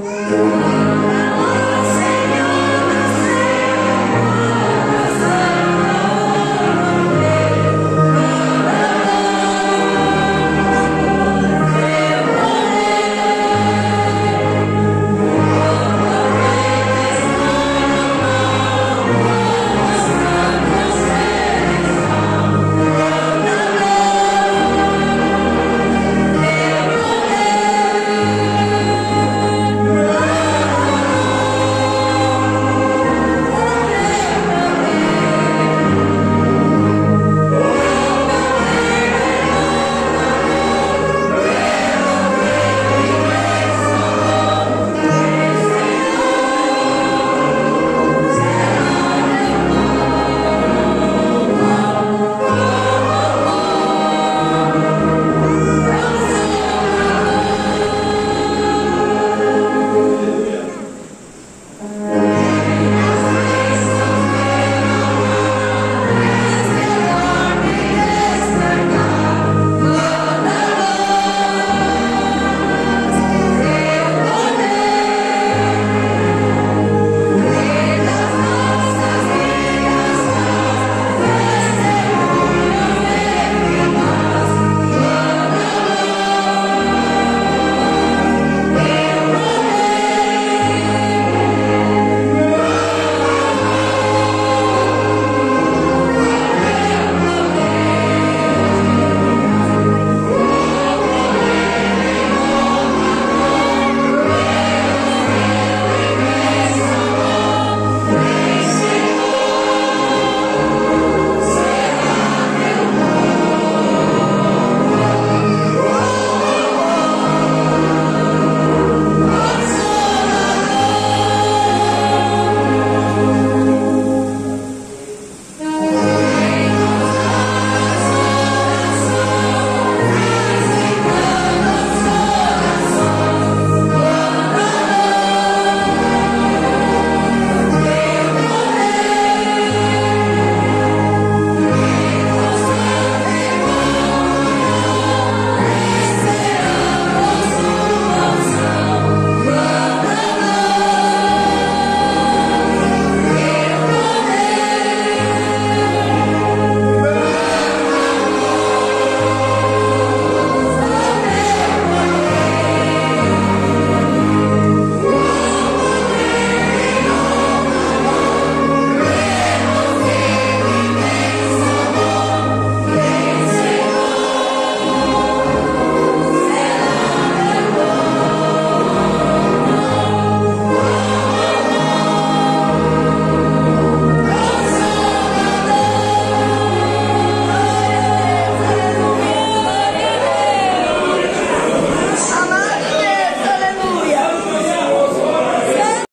Música